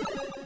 you